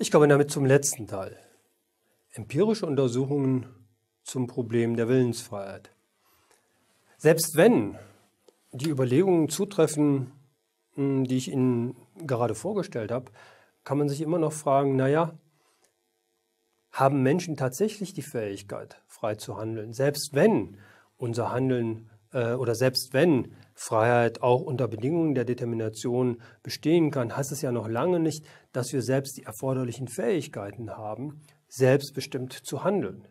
Ich komme damit zum letzten Teil. Empirische Untersuchungen zum Problem der Willensfreiheit. Selbst wenn die Überlegungen zutreffen, hm, die ich Ihnen gerade vorgestellt habe, kann man sich immer noch fragen, naja, haben Menschen tatsächlich die Fähigkeit, frei zu handeln, selbst wenn unser Handeln äh, oder selbst wenn Freiheit auch unter Bedingungen der Determination bestehen kann, heißt es ja noch lange nicht, dass wir selbst die erforderlichen Fähigkeiten haben, selbstbestimmt zu handeln.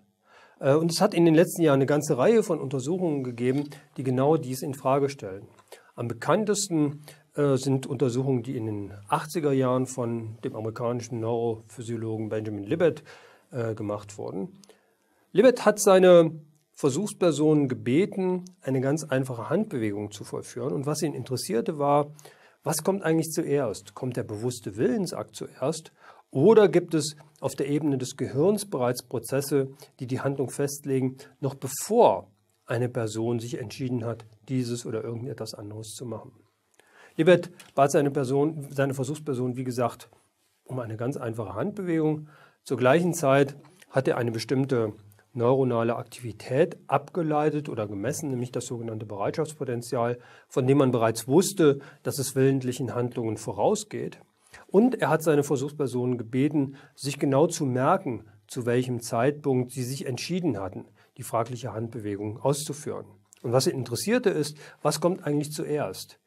Äh, und es hat in den letzten Jahren eine ganze Reihe von Untersuchungen gegeben, die genau dies in Frage stellen. Am bekanntesten äh, sind Untersuchungen, die in den 80er Jahren von dem amerikanischen Neurophysiologen Benjamin Libet äh, gemacht wurden. Libet hat seine Versuchspersonen gebeten, eine ganz einfache Handbewegung zu vollführen. Und was ihn interessierte war, was kommt eigentlich zuerst? Kommt der bewusste Willensakt zuerst oder gibt es auf der Ebene des Gehirns bereits Prozesse, die die Handlung festlegen, noch bevor eine Person sich entschieden hat, dieses oder irgendetwas anderes zu machen? Libet bat seine, Person, seine Versuchsperson, wie gesagt, um eine ganz einfache Handbewegung. Zur gleichen Zeit hat er eine bestimmte neuronale Aktivität abgeleitet oder gemessen, nämlich das sogenannte Bereitschaftspotenzial, von dem man bereits wusste, dass es willentlichen Handlungen vorausgeht. Und er hat seine Versuchspersonen gebeten, sich genau zu merken, zu welchem Zeitpunkt sie sich entschieden hatten, die fragliche Handbewegung auszuführen. Und was ihn interessierte ist, was kommt eigentlich zuerst?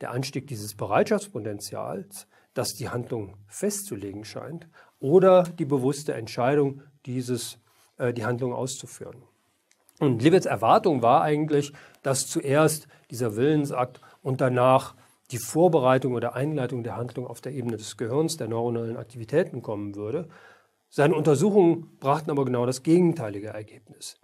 Der Anstieg dieses Bereitschaftspotenzials, das die Handlung festzulegen scheint, oder die bewusste Entscheidung, dieses, äh, die Handlung auszuführen. Und Libets Erwartung war eigentlich, dass zuerst dieser Willensakt und danach die Vorbereitung oder Einleitung der Handlung auf der Ebene des Gehirns, der neuronalen Aktivitäten kommen würde. Seine Untersuchungen brachten aber genau das gegenteilige Ergebnis.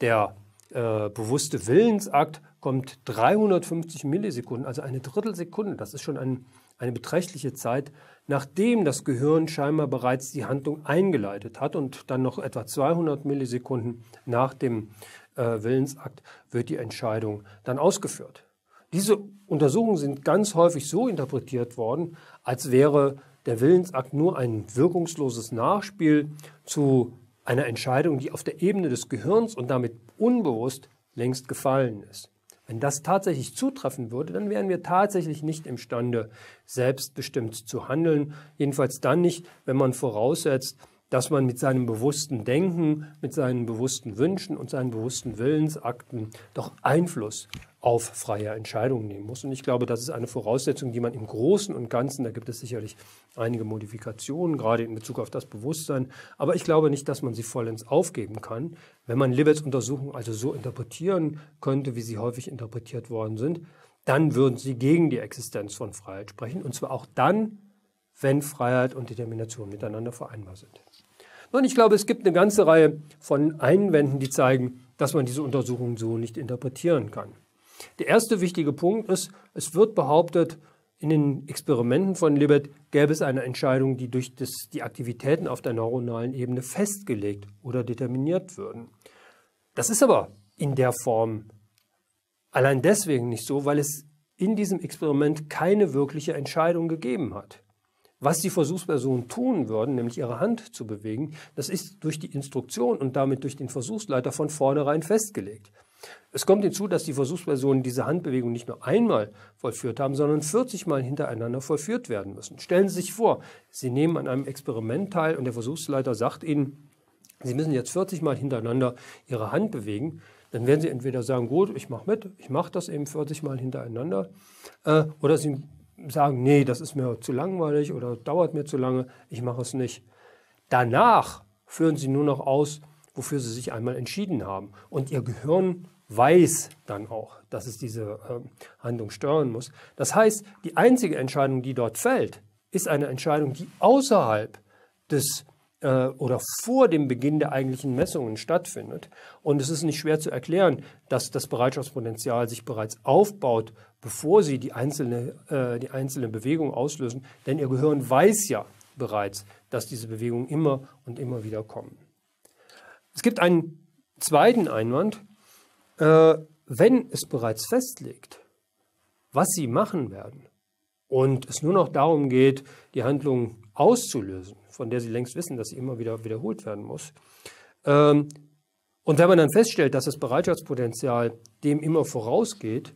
Der äh, bewusste Willensakt kommt 350 Millisekunden, also eine Drittelsekunde, das ist schon ein, eine beträchtliche Zeit, nachdem das Gehirn scheinbar bereits die Handlung eingeleitet hat und dann noch etwa 200 Millisekunden nach dem äh, Willensakt wird die Entscheidung dann ausgeführt. Diese Untersuchungen sind ganz häufig so interpretiert worden, als wäre der Willensakt nur ein wirkungsloses Nachspiel zu einer Entscheidung, die auf der Ebene des Gehirns und damit unbewusst längst gefallen ist. Wenn das tatsächlich zutreffen würde, dann wären wir tatsächlich nicht imstande, selbstbestimmt zu handeln. Jedenfalls dann nicht, wenn man voraussetzt, dass man mit seinem bewussten Denken, mit seinen bewussten Wünschen und seinen bewussten Willensakten doch Einfluss auf freie Entscheidungen nehmen muss. Und ich glaube, das ist eine Voraussetzung, die man im Großen und Ganzen, da gibt es sicherlich einige Modifikationen, gerade in Bezug auf das Bewusstsein, aber ich glaube nicht, dass man sie vollends aufgeben kann. Wenn man Libets Untersuchungen also so interpretieren könnte, wie sie häufig interpretiert worden sind, dann würden sie gegen die Existenz von Freiheit sprechen, und zwar auch dann, wenn Freiheit und Determination miteinander vereinbar sind. Nun, ich glaube, es gibt eine ganze Reihe von Einwänden, die zeigen, dass man diese Untersuchungen so nicht interpretieren kann. Der erste wichtige Punkt ist, es wird behauptet, in den Experimenten von Libet gäbe es eine Entscheidung, die durch das, die Aktivitäten auf der neuronalen Ebene festgelegt oder determiniert würden. Das ist aber in der Form allein deswegen nicht so, weil es in diesem Experiment keine wirkliche Entscheidung gegeben hat. Was die Versuchspersonen tun würden, nämlich ihre Hand zu bewegen, das ist durch die Instruktion und damit durch den Versuchsleiter von vornherein festgelegt. Es kommt hinzu, dass die Versuchspersonen diese Handbewegung nicht nur einmal vollführt haben, sondern 40 Mal hintereinander vollführt werden müssen. Stellen Sie sich vor, Sie nehmen an einem Experiment teil und der Versuchsleiter sagt Ihnen, Sie müssen jetzt 40 Mal hintereinander Ihre Hand bewegen. Dann werden Sie entweder sagen, gut, ich mache mit, ich mache das eben 40 Mal hintereinander. Äh, oder Sie sagen, nee, das ist mir zu langweilig oder dauert mir zu lange, ich mache es nicht. Danach führen Sie nur noch aus, wofür sie sich einmal entschieden haben. Und ihr Gehirn weiß dann auch, dass es diese äh, Handlung steuern muss. Das heißt, die einzige Entscheidung, die dort fällt, ist eine Entscheidung, die außerhalb des äh, oder vor dem Beginn der eigentlichen Messungen stattfindet. Und es ist nicht schwer zu erklären, dass das Bereitschaftspotenzial sich bereits aufbaut, bevor sie die einzelne, äh, die einzelne Bewegung auslösen. Denn ihr Gehirn weiß ja bereits, dass diese Bewegungen immer und immer wieder kommen. Es gibt einen zweiten Einwand. Äh, wenn es bereits festlegt, was Sie machen werden, und es nur noch darum geht, die Handlung auszulösen, von der sie längst wissen, dass sie immer wieder wiederholt werden muss. Ähm, und wenn man dann feststellt, dass das Bereitschaftspotenzial dem immer vorausgeht,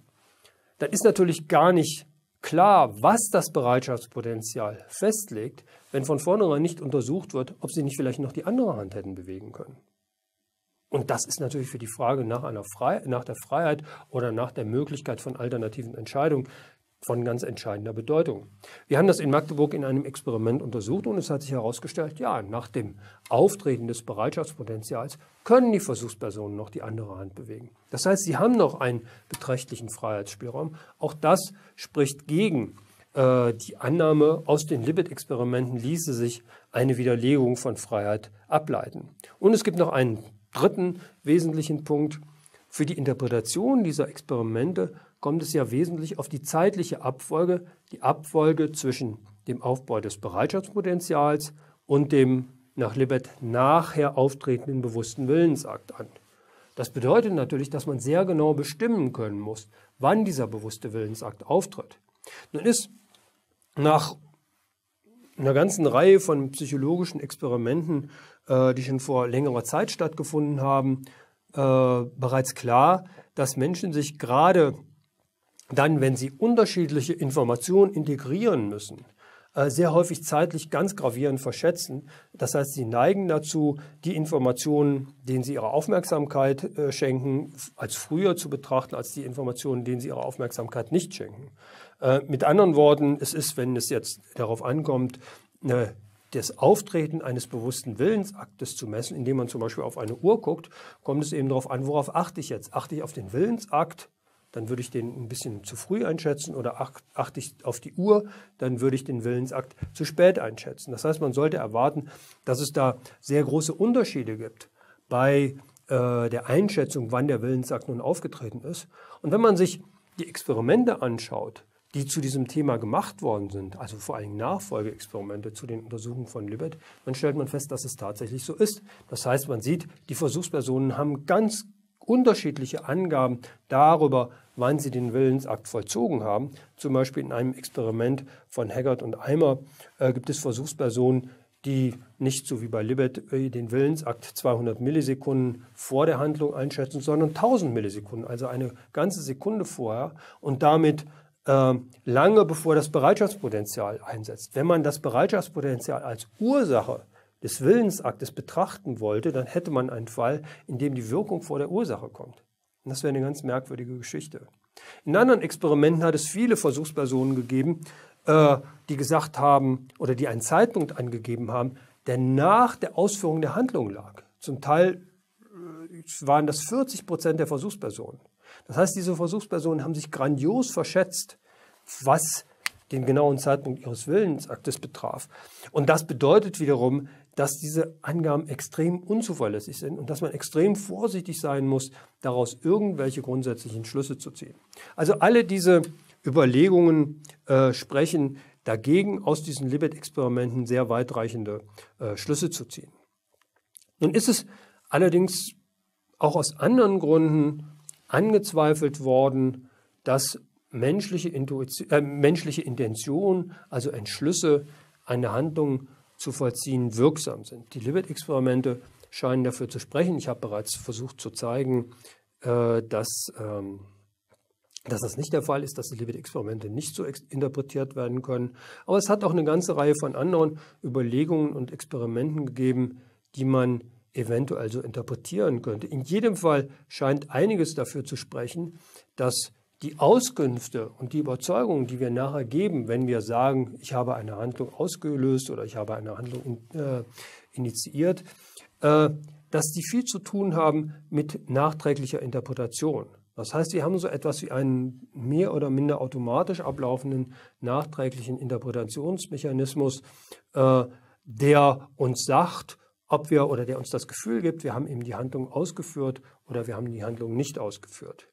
dann ist natürlich gar nicht klar, was das Bereitschaftspotenzial festlegt, wenn von vornherein nicht untersucht wird, ob sie nicht vielleicht noch die andere Hand hätten bewegen können. Und das ist natürlich für die Frage nach, einer Frei nach der Freiheit oder nach der Möglichkeit von alternativen Entscheidungen von ganz entscheidender Bedeutung. Wir haben das in Magdeburg in einem Experiment untersucht und es hat sich herausgestellt, ja, nach dem Auftreten des Bereitschaftspotenzials können die Versuchspersonen noch die andere Hand bewegen. Das heißt, sie haben noch einen beträchtlichen Freiheitsspielraum. Auch das spricht gegen äh, die Annahme, aus den Libet-Experimenten ließe sich eine Widerlegung von Freiheit ableiten. Und es gibt noch einen dritten wesentlichen Punkt. Für die Interpretation dieser Experimente kommt es ja wesentlich auf die zeitliche Abfolge, die Abfolge zwischen dem Aufbau des Bereitschaftspotenzials und dem nach Libet nachher auftretenden bewussten Willensakt an. Das bedeutet natürlich, dass man sehr genau bestimmen können muss, wann dieser bewusste Willensakt auftritt. Nun ist nach einer ganzen Reihe von psychologischen Experimenten, äh, die schon vor längerer Zeit stattgefunden haben, äh, bereits klar, dass Menschen sich gerade dann, wenn sie unterschiedliche Informationen integrieren müssen, äh, sehr häufig zeitlich ganz gravierend verschätzen. Das heißt, sie neigen dazu, die Informationen, denen sie ihre Aufmerksamkeit äh, schenken, als früher zu betrachten, als die Informationen, denen sie ihre Aufmerksamkeit nicht schenken. Äh, mit anderen Worten, es ist, wenn es jetzt darauf ankommt, das Auftreten eines bewussten Willensaktes zu messen, indem man zum Beispiel auf eine Uhr guckt, kommt es eben darauf an, worauf achte ich jetzt? Achte ich auf den Willensakt dann würde ich den ein bisschen zu früh einschätzen oder achte ich auf die Uhr, dann würde ich den Willensakt zu spät einschätzen. Das heißt, man sollte erwarten, dass es da sehr große Unterschiede gibt bei äh, der Einschätzung, wann der Willensakt nun aufgetreten ist. Und wenn man sich die Experimente anschaut, die zu diesem Thema gemacht worden sind, also vor allem Nachfolgeexperimente zu den Untersuchungen von Libet, dann stellt man fest, dass es tatsächlich so ist. Das heißt, man sieht, die Versuchspersonen haben ganz unterschiedliche Angaben darüber, wann sie den Willensakt vollzogen haben. Zum Beispiel in einem Experiment von Haggard und Eimer äh, gibt es Versuchspersonen, die nicht so wie bei Libet äh, den Willensakt 200 Millisekunden vor der Handlung einschätzen, sondern 1000 Millisekunden, also eine ganze Sekunde vorher und damit äh, lange bevor das Bereitschaftspotenzial einsetzt. Wenn man das Bereitschaftspotenzial als Ursache des Willensaktes betrachten wollte, dann hätte man einen Fall, in dem die Wirkung vor der Ursache kommt. Und das wäre eine ganz merkwürdige Geschichte. In anderen Experimenten hat es viele Versuchspersonen gegeben, äh, die gesagt haben oder die einen Zeitpunkt angegeben haben, der nach der Ausführung der Handlung lag. Zum Teil äh, waren das 40 Prozent der Versuchspersonen. Das heißt, diese Versuchspersonen haben sich grandios verschätzt, was den genauen Zeitpunkt ihres Willensaktes betraf. Und das bedeutet wiederum, dass diese Angaben extrem unzuverlässig sind und dass man extrem vorsichtig sein muss, daraus irgendwelche grundsätzlichen Schlüsse zu ziehen. Also alle diese Überlegungen äh, sprechen dagegen, aus diesen Libet-Experimenten sehr weitreichende äh, Schlüsse zu ziehen. Nun ist es allerdings auch aus anderen Gründen angezweifelt worden, dass menschliche, Intuition, äh, menschliche Intention, also Entschlüsse, eine Handlung zu vollziehen, wirksam sind. Die Libet-Experimente scheinen dafür zu sprechen. Ich habe bereits versucht zu zeigen, äh, dass, ähm, dass das nicht der Fall ist, dass die Libet-Experimente nicht so interpretiert werden können. Aber es hat auch eine ganze Reihe von anderen Überlegungen und Experimenten gegeben, die man eventuell so interpretieren könnte. In jedem Fall scheint einiges dafür zu sprechen, dass die Auskünfte und die Überzeugungen, die wir nachher geben, wenn wir sagen, ich habe eine Handlung ausgelöst oder ich habe eine Handlung äh, initiiert, äh, dass die viel zu tun haben mit nachträglicher Interpretation. Das heißt, wir haben so etwas wie einen mehr oder minder automatisch ablaufenden nachträglichen Interpretationsmechanismus, äh, der uns sagt, ob wir oder der uns das Gefühl gibt, wir haben eben die Handlung ausgeführt oder wir haben die Handlung nicht ausgeführt.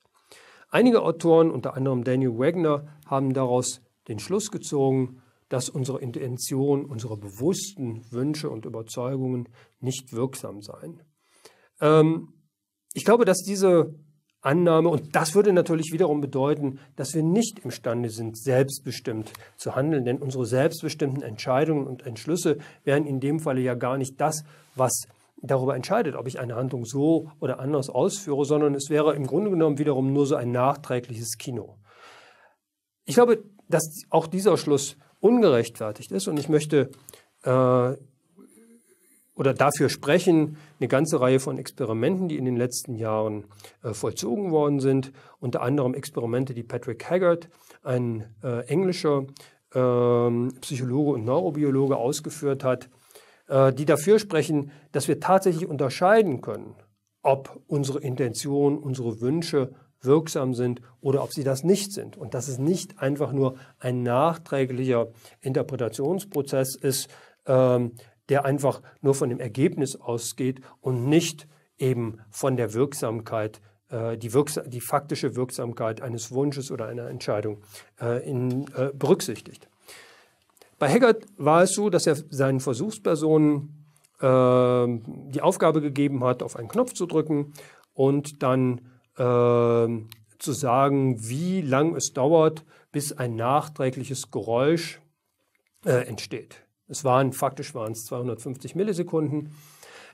Einige Autoren, unter anderem Daniel Wagner, haben daraus den Schluss gezogen, dass unsere Intention, unsere bewussten Wünsche und Überzeugungen nicht wirksam seien. Ähm, ich glaube, dass diese Annahme, und das würde natürlich wiederum bedeuten, dass wir nicht imstande sind, selbstbestimmt zu handeln, denn unsere selbstbestimmten Entscheidungen und Entschlüsse wären in dem Falle ja gar nicht das, was darüber entscheidet, ob ich eine Handlung so oder anders ausführe, sondern es wäre im Grunde genommen wiederum nur so ein nachträgliches Kino. Ich glaube, dass auch dieser Schluss ungerechtfertigt ist und ich möchte äh, oder dafür sprechen eine ganze Reihe von Experimenten, die in den letzten Jahren äh, vollzogen worden sind, unter anderem Experimente, die Patrick Haggard, ein äh, englischer äh, Psychologe und Neurobiologe, ausgeführt hat, die dafür sprechen, dass wir tatsächlich unterscheiden können, ob unsere Intention, unsere Wünsche wirksam sind oder ob sie das nicht sind. Und dass es nicht einfach nur ein nachträglicher Interpretationsprozess ist, ähm, der einfach nur von dem Ergebnis ausgeht und nicht eben von der Wirksamkeit, äh, die, Wirksam die faktische Wirksamkeit eines Wunsches oder einer Entscheidung äh, in, äh, berücksichtigt. Bei Haggard war es so, dass er seinen Versuchspersonen ähm, die Aufgabe gegeben hat, auf einen Knopf zu drücken und dann ähm, zu sagen, wie lang es dauert, bis ein nachträgliches Geräusch äh, entsteht. Es waren, faktisch waren es 250 Millisekunden.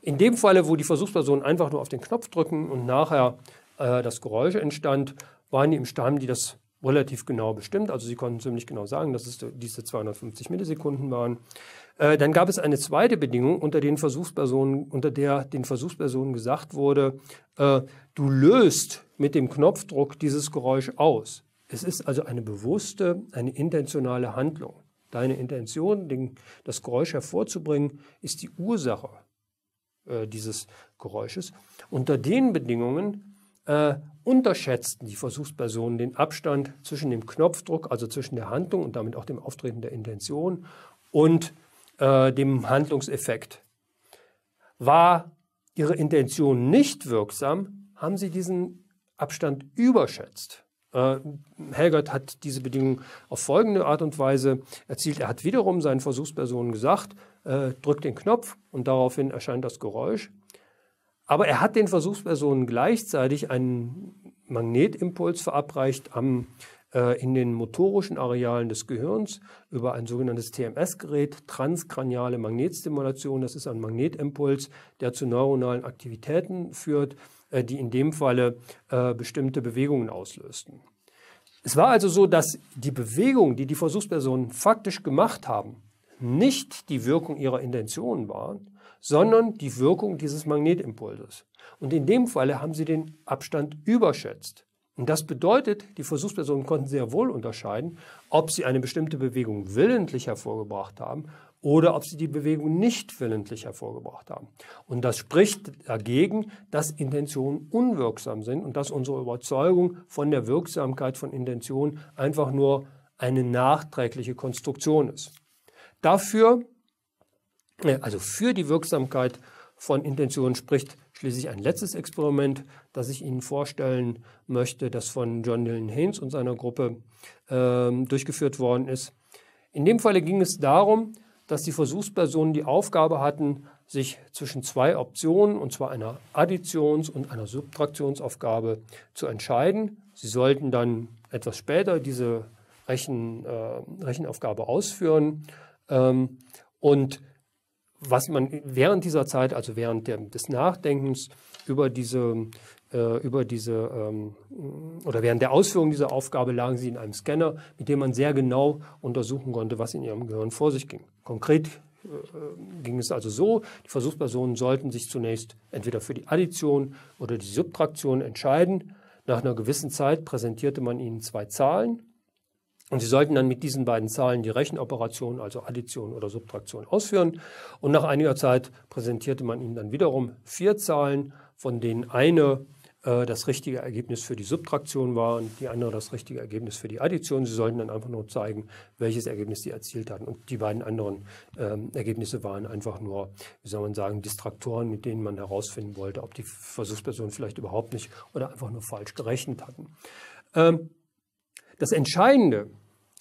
In dem Falle, wo die Versuchspersonen einfach nur auf den Knopf drücken und nachher äh, das Geräusch entstand, waren die imstande, die das relativ genau bestimmt. Also sie konnten ziemlich genau sagen, dass es diese 250 Millisekunden waren. Äh, dann gab es eine zweite Bedingung, unter, den Versuchspersonen, unter der den Versuchspersonen gesagt wurde, äh, du löst mit dem Knopfdruck dieses Geräusch aus. Es ist also eine bewusste, eine intentionale Handlung. Deine Intention, den, das Geräusch hervorzubringen, ist die Ursache äh, dieses Geräusches. Unter den Bedingungen äh, unterschätzten die Versuchspersonen den Abstand zwischen dem Knopfdruck, also zwischen der Handlung und damit auch dem Auftreten der Intention und äh, dem Handlungseffekt. War ihre Intention nicht wirksam, haben sie diesen Abstand überschätzt. Äh, Helgert hat diese Bedingung auf folgende Art und Weise erzielt. Er hat wiederum seinen Versuchspersonen gesagt, äh, drückt den Knopf und daraufhin erscheint das Geräusch. Aber er hat den Versuchspersonen gleichzeitig einen Magnetimpuls verabreicht am, äh, in den motorischen Arealen des Gehirns über ein sogenanntes TMS-Gerät, transkraniale Magnetstimulation. Das ist ein Magnetimpuls, der zu neuronalen Aktivitäten führt äh, die in dem Falle äh, bestimmte Bewegungen auslösten. Es war also so, dass die Bewegungen, die die Versuchspersonen faktisch gemacht haben, nicht die Wirkung ihrer Intentionen waren, sondern die Wirkung dieses Magnetimpulses. Und in dem Falle haben sie den Abstand überschätzt. Und das bedeutet, die Versuchspersonen konnten sehr wohl unterscheiden, ob sie eine bestimmte Bewegung willentlich hervorgebracht haben oder ob sie die Bewegung nicht willentlich hervorgebracht haben. Und das spricht dagegen, dass Intentionen unwirksam sind und dass unsere Überzeugung von der Wirksamkeit von Intentionen einfach nur eine nachträgliche Konstruktion ist. Dafür, also für die Wirksamkeit von Intentionen spricht schließlich ein letztes Experiment, das ich Ihnen vorstellen möchte, das von John Dylan Haynes und seiner Gruppe äh, durchgeführt worden ist. In dem Falle ging es darum, dass die Versuchspersonen die Aufgabe hatten, sich zwischen zwei Optionen, und zwar einer Additions- und einer Subtraktionsaufgabe, zu entscheiden. Sie sollten dann etwas später diese Rechen, äh, Rechenaufgabe ausführen. Ähm, und was man während dieser Zeit, also während der, des Nachdenkens über diese äh, über diese ähm, oder während der Ausführung dieser Aufgabe lagen sie in einem Scanner, mit dem man sehr genau untersuchen konnte, was in ihrem Gehirn vor sich ging. Konkret äh, ging es also so, die Versuchspersonen sollten sich zunächst entweder für die Addition oder die Subtraktion entscheiden. Nach einer gewissen Zeit präsentierte man ihnen zwei Zahlen und sie sollten dann mit diesen beiden Zahlen die Rechenoperation, also Addition oder Subtraktion, ausführen. Und nach einiger Zeit präsentierte man ihnen dann wiederum vier Zahlen, von denen eine äh, das richtige Ergebnis für die Subtraktion war und die andere das richtige Ergebnis für die Addition. Sie sollten dann einfach nur zeigen, welches Ergebnis sie erzielt hatten. Und die beiden anderen ähm, Ergebnisse waren einfach nur, wie soll man sagen, Distraktoren, mit denen man herausfinden wollte, ob die Versuchspersonen vielleicht überhaupt nicht oder einfach nur falsch gerechnet hatten. Ähm, das Entscheidende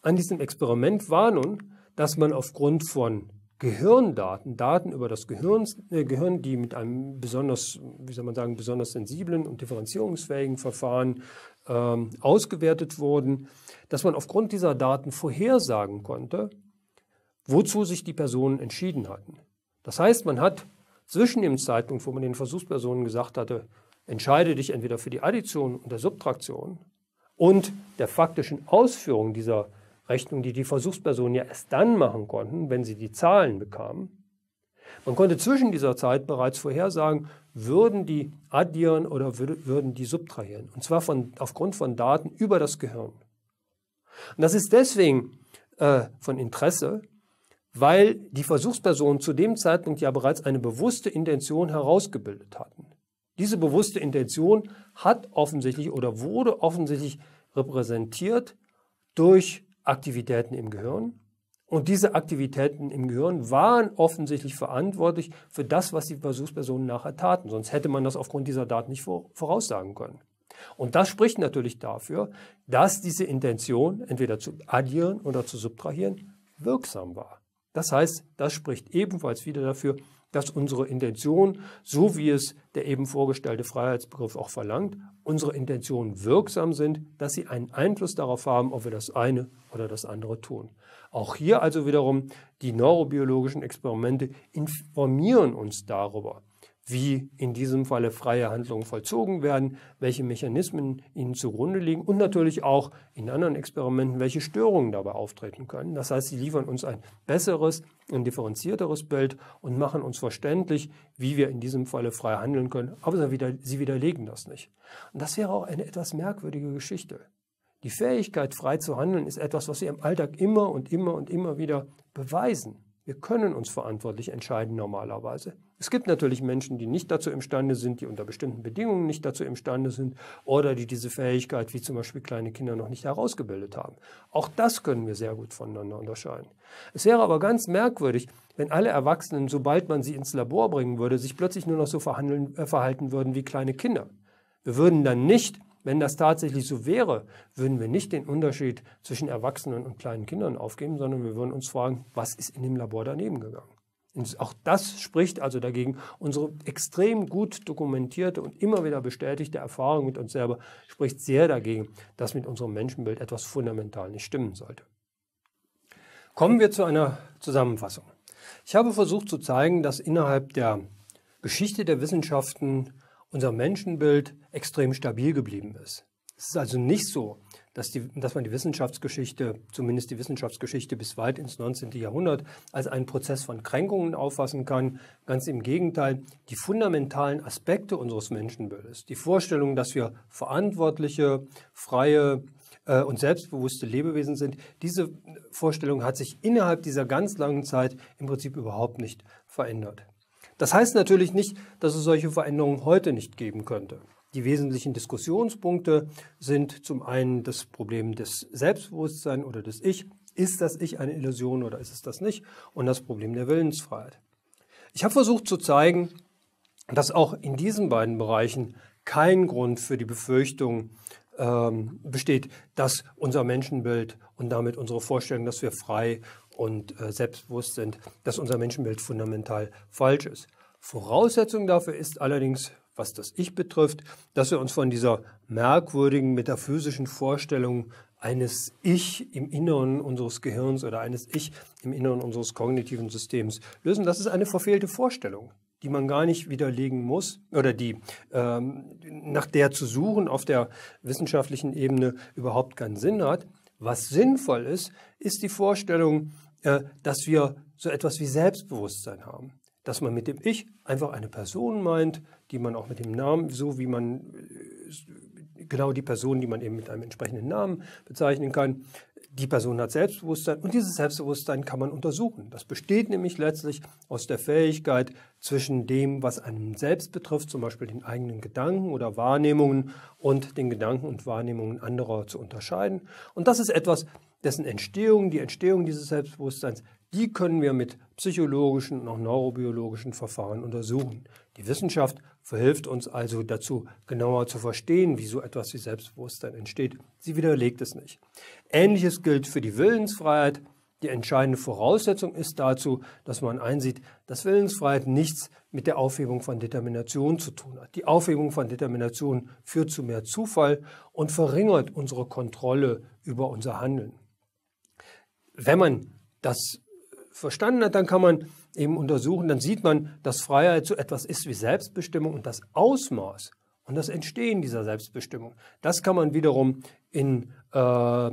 an diesem Experiment war nun, dass man aufgrund von Gehirndaten, Daten über das Gehirn, äh, Gehirn, die mit einem besonders, wie soll man sagen, besonders sensiblen und differenzierungsfähigen Verfahren ähm, ausgewertet wurden, dass man aufgrund dieser Daten vorhersagen konnte, wozu sich die Personen entschieden hatten. Das heißt, man hat zwischen dem Zeitpunkt, wo man den Versuchspersonen gesagt hatte, entscheide dich entweder für die Addition oder Subtraktion und der faktischen Ausführung dieser Rechnung, die die Versuchspersonen ja erst dann machen konnten, wenn sie die Zahlen bekamen. Man konnte zwischen dieser Zeit bereits vorhersagen, würden die addieren oder würden die subtrahieren. Und zwar von, aufgrund von Daten über das Gehirn. Und das ist deswegen äh, von Interesse, weil die Versuchspersonen zu dem Zeitpunkt ja bereits eine bewusste Intention herausgebildet hatten. Diese bewusste Intention hat offensichtlich oder wurde offensichtlich repräsentiert durch Aktivitäten im Gehirn. Und diese Aktivitäten im Gehirn waren offensichtlich verantwortlich für das, was die Versuchspersonen nachher taten. Sonst hätte man das aufgrund dieser Daten nicht voraussagen können. Und das spricht natürlich dafür, dass diese Intention, entweder zu addieren oder zu subtrahieren, wirksam war. Das heißt, das spricht ebenfalls wieder dafür, dass unsere Intention, so wie es der eben vorgestellte Freiheitsbegriff auch verlangt, unsere Intentionen wirksam sind, dass sie einen Einfluss darauf haben, ob wir das eine oder das andere tun. Auch hier also wiederum die neurobiologischen Experimente informieren uns darüber, wie in diesem Falle freie Handlungen vollzogen werden, welche Mechanismen ihnen zugrunde liegen und natürlich auch in anderen Experimenten, welche Störungen dabei auftreten können. Das heißt, sie liefern uns ein besseres, ein differenzierteres Bild und machen uns verständlich, wie wir in diesem Falle frei handeln können. Aber sie widerlegen das nicht. Und das wäre auch eine etwas merkwürdige Geschichte. Die Fähigkeit, frei zu handeln, ist etwas, was wir im Alltag immer und immer und immer wieder beweisen. Wir können uns verantwortlich entscheiden normalerweise. Es gibt natürlich Menschen, die nicht dazu imstande sind, die unter bestimmten Bedingungen nicht dazu imstande sind oder die diese Fähigkeit, wie zum Beispiel kleine Kinder, noch nicht herausgebildet haben. Auch das können wir sehr gut voneinander unterscheiden. Es wäre aber ganz merkwürdig, wenn alle Erwachsenen, sobald man sie ins Labor bringen würde, sich plötzlich nur noch so äh, verhalten würden wie kleine Kinder. Wir würden dann nicht wenn das tatsächlich so wäre, würden wir nicht den Unterschied zwischen Erwachsenen und kleinen Kindern aufgeben, sondern wir würden uns fragen, was ist in dem Labor daneben gegangen? Und auch das spricht also dagegen. Unsere extrem gut dokumentierte und immer wieder bestätigte Erfahrung mit uns selber spricht sehr dagegen, dass mit unserem Menschenbild etwas fundamental nicht stimmen sollte. Kommen wir zu einer Zusammenfassung. Ich habe versucht zu zeigen, dass innerhalb der Geschichte der Wissenschaften unser Menschenbild extrem stabil geblieben ist. Es ist also nicht so, dass, die, dass man die Wissenschaftsgeschichte, zumindest die Wissenschaftsgeschichte bis weit ins 19. Jahrhundert, als einen Prozess von Kränkungen auffassen kann. Ganz im Gegenteil, die fundamentalen Aspekte unseres Menschenbildes, die Vorstellung, dass wir verantwortliche, freie äh, und selbstbewusste Lebewesen sind, diese Vorstellung hat sich innerhalb dieser ganz langen Zeit im Prinzip überhaupt nicht verändert. Das heißt natürlich nicht, dass es solche Veränderungen heute nicht geben könnte. Die wesentlichen Diskussionspunkte sind zum einen das Problem des Selbstbewusstseins oder des Ich. Ist das Ich eine Illusion oder ist es das nicht? Und das Problem der Willensfreiheit. Ich habe versucht zu zeigen, dass auch in diesen beiden Bereichen kein Grund für die Befürchtung ähm, besteht, dass unser Menschenbild und damit unsere Vorstellung, dass wir frei und äh, selbstbewusst sind, dass unser Menschenbild fundamental falsch ist. Voraussetzung dafür ist allerdings, was das Ich betrifft, dass wir uns von dieser merkwürdigen metaphysischen Vorstellung eines Ich im Inneren unseres Gehirns oder eines Ich im Inneren unseres kognitiven Systems lösen. Das ist eine verfehlte Vorstellung, die man gar nicht widerlegen muss oder die ähm, nach der zu suchen auf der wissenschaftlichen Ebene überhaupt keinen Sinn hat. Was sinnvoll ist, ist die Vorstellung, dass wir so etwas wie Selbstbewusstsein haben. Dass man mit dem Ich einfach eine Person meint, die man auch mit dem Namen, so wie man äh, genau die Person, die man eben mit einem entsprechenden Namen bezeichnen kann, die Person hat Selbstbewusstsein und dieses Selbstbewusstsein kann man untersuchen. Das besteht nämlich letztlich aus der Fähigkeit zwischen dem, was einen selbst betrifft, zum Beispiel den eigenen Gedanken oder Wahrnehmungen und den Gedanken und Wahrnehmungen anderer zu unterscheiden. Und das ist etwas, dessen Entstehung, die Entstehung dieses Selbstbewusstseins, die können wir mit psychologischen und auch neurobiologischen Verfahren untersuchen. Die Wissenschaft verhilft uns also dazu, genauer zu verstehen, wie so etwas wie Selbstbewusstsein entsteht. Sie widerlegt es nicht. Ähnliches gilt für die Willensfreiheit. Die entscheidende Voraussetzung ist dazu, dass man einsieht, dass Willensfreiheit nichts mit der Aufhebung von Determination zu tun hat. Die Aufhebung von Determination führt zu mehr Zufall und verringert unsere Kontrolle über unser Handeln. Wenn man das verstanden hat, dann kann man eben untersuchen, dann sieht man, dass Freiheit so etwas ist wie Selbstbestimmung und das Ausmaß und das Entstehen dieser Selbstbestimmung. Das kann man wiederum in äh,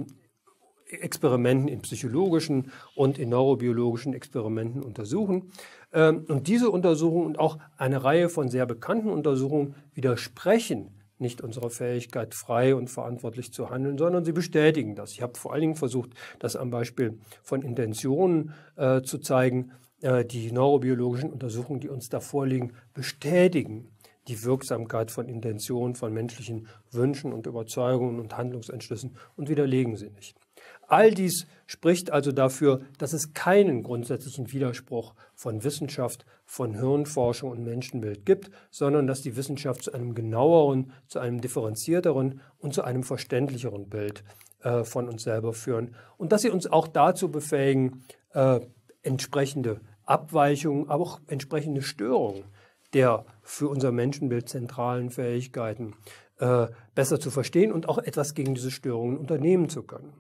Experimenten, in psychologischen und in neurobiologischen Experimenten untersuchen. Ähm, und diese Untersuchungen und auch eine Reihe von sehr bekannten Untersuchungen widersprechen nicht unserer Fähigkeit, frei und verantwortlich zu handeln, sondern sie bestätigen das. Ich habe vor allen Dingen versucht, das am Beispiel von Intentionen äh, zu zeigen. Äh, die neurobiologischen Untersuchungen, die uns da vorliegen, bestätigen die Wirksamkeit von Intentionen, von menschlichen Wünschen und Überzeugungen und Handlungsentschlüssen und widerlegen sie nicht. All dies spricht also dafür, dass es keinen grundsätzlichen Widerspruch von Wissenschaft, von Hirnforschung und Menschenbild gibt, sondern dass die Wissenschaft zu einem genaueren, zu einem differenzierteren und zu einem verständlicheren Bild äh, von uns selber führen und dass sie uns auch dazu befähigen, äh, entsprechende Abweichungen, aber auch entsprechende Störungen der für unser Menschenbild zentralen Fähigkeiten äh, besser zu verstehen und auch etwas gegen diese Störungen unternehmen zu können.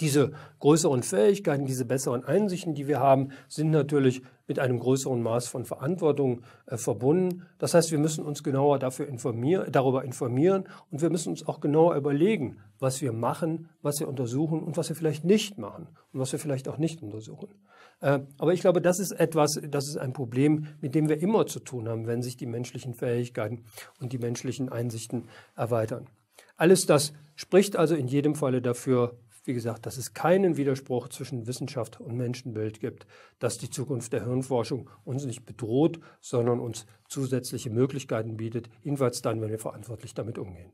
Diese größeren Fähigkeiten, diese besseren Einsichten, die wir haben, sind natürlich mit einem größeren Maß von Verantwortung äh, verbunden. Das heißt, wir müssen uns genauer dafür informieren, darüber informieren und wir müssen uns auch genauer überlegen, was wir machen, was wir untersuchen und was wir vielleicht nicht machen und was wir vielleicht auch nicht untersuchen. Äh, aber ich glaube, das ist etwas, das ist ein Problem, mit dem wir immer zu tun haben, wenn sich die menschlichen Fähigkeiten und die menschlichen Einsichten erweitern. Alles das spricht also in jedem Falle dafür, wie gesagt, dass es keinen Widerspruch zwischen Wissenschaft und Menschenbild gibt, dass die Zukunft der Hirnforschung uns nicht bedroht, sondern uns zusätzliche Möglichkeiten bietet, jedenfalls dann, wenn wir verantwortlich damit umgehen.